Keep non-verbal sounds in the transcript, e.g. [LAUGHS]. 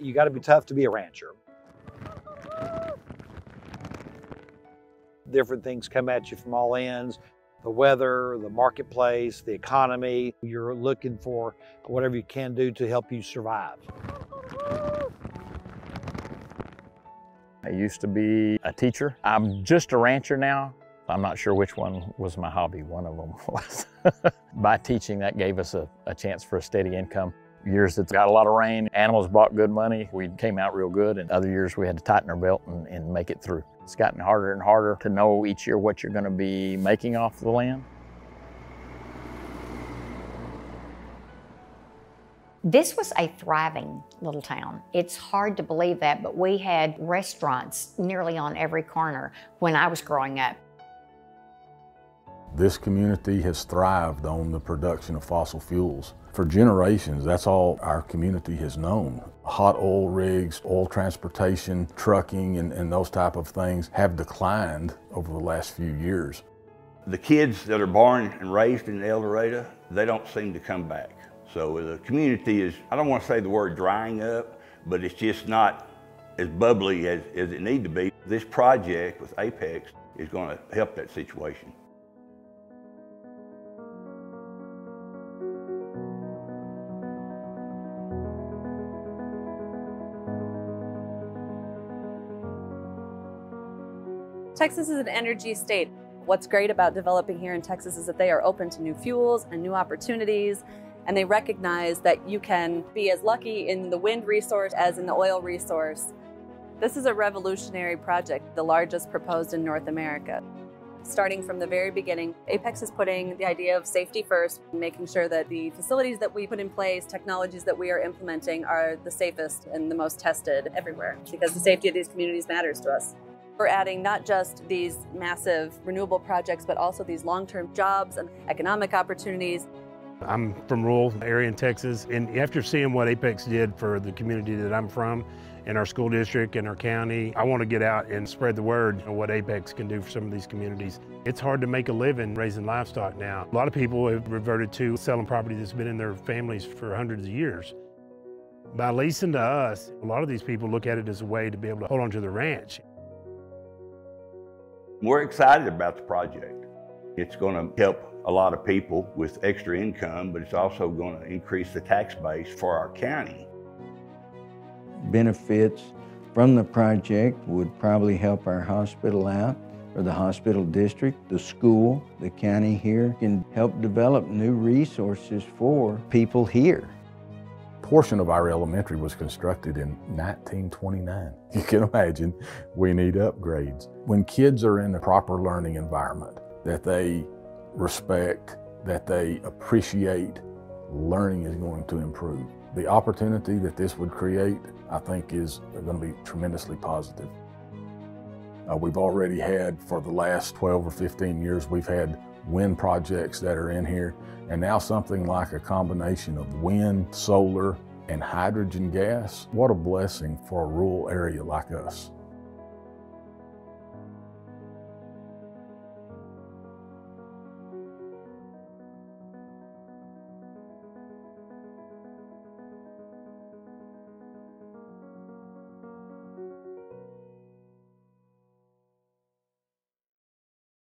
You got to be tough to be a rancher. Different things come at you from all ends the weather, the marketplace, the economy. You're looking for whatever you can do to help you survive. I used to be a teacher. I'm just a rancher now. I'm not sure which one was my hobby. One of them [LAUGHS] was. By teaching, that gave us a, a chance for a steady income. Years that got a lot of rain, animals brought good money. We came out real good, and other years we had to tighten our belt and, and make it through. It's gotten harder and harder to know each year what you're going to be making off the land. This was a thriving little town. It's hard to believe that, but we had restaurants nearly on every corner when I was growing up. This community has thrived on the production of fossil fuels. For generations, that's all our community has known. Hot oil rigs, oil transportation, trucking, and, and those type of things have declined over the last few years. The kids that are born and raised in Eldorado, they don't seem to come back. So the community is, I don't want to say the word drying up, but it's just not as bubbly as, as it need to be. This project with Apex is going to help that situation. Texas is an energy state. What's great about developing here in Texas is that they are open to new fuels and new opportunities, and they recognize that you can be as lucky in the wind resource as in the oil resource. This is a revolutionary project, the largest proposed in North America. Starting from the very beginning, Apex is putting the idea of safety first, making sure that the facilities that we put in place, technologies that we are implementing are the safest and the most tested everywhere because the safety of these communities matters to us. We're adding not just these massive renewable projects, but also these long-term jobs and economic opportunities. I'm from rural area in Texas, and after seeing what Apex did for the community that I'm from, in our school district, in our county, I want to get out and spread the word of what Apex can do for some of these communities. It's hard to make a living raising livestock now. A lot of people have reverted to selling property that's been in their families for hundreds of years. By leasing to us, a lot of these people look at it as a way to be able to hold on to the ranch. We're excited about the project. It's going to help a lot of people with extra income, but it's also going to increase the tax base for our county. Benefits from the project would probably help our hospital out or the hospital district, the school, the county here can help develop new resources for people here portion of our elementary was constructed in 1929. [LAUGHS] You can imagine we need upgrades. When kids are in a proper learning environment that they respect, that they appreciate, learning is going to improve. The opportunity that this would create, I think, is going to be tremendously positive. Uh, we've already had, for the last 12 or 15 years, we've had wind projects that are in here, and now something like a combination of wind, solar, and hydrogen gas. What a blessing for a rural area like us.